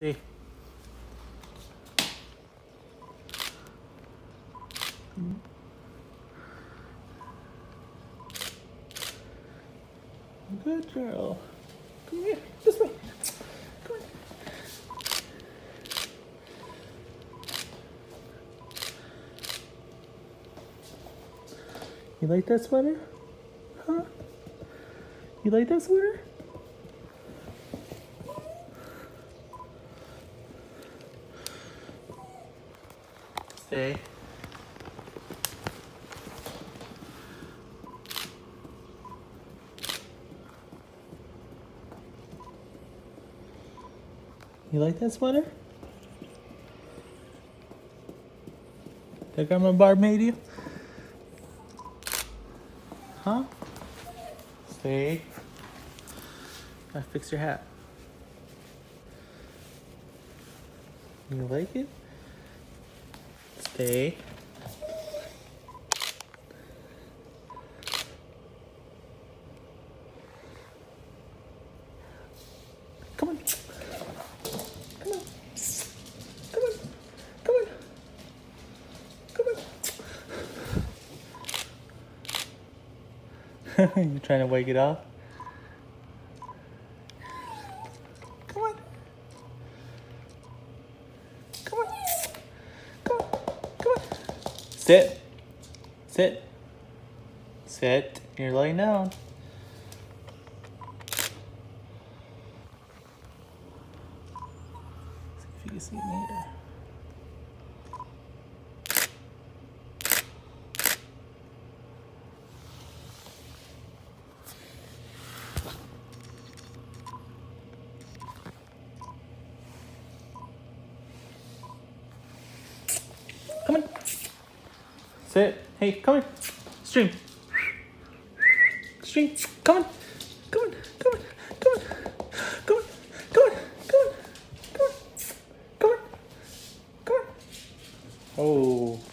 See. Good girl. Come here. This way. Come on. You like that sweater? Huh? You like that sweater? Stay. You like that sweater? That Grandma Barb made you? Huh? Stay. I fix your hat. You like it? Stay. Come on. Come on. Come on. Come on. Come on. You're trying to wake it up? Come on. Come on. Come on. Come on. Sit. Sit. Sit. You're laying down. See if you can see me. Come on. Sit. Hey, come on. Stream. Stream. Come on. Come on. Come on. Come on. Come on. Come on. Come on. Come on. Come on. Come on. Oh.